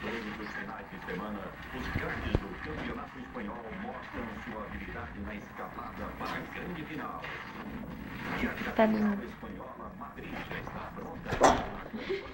Todos os finais de semana, os craques do Campeonato Espanhol mostram sua habilidade na escapada para a grande final. E a Tá capital lindo. espanhola, Madrid, já está pronta.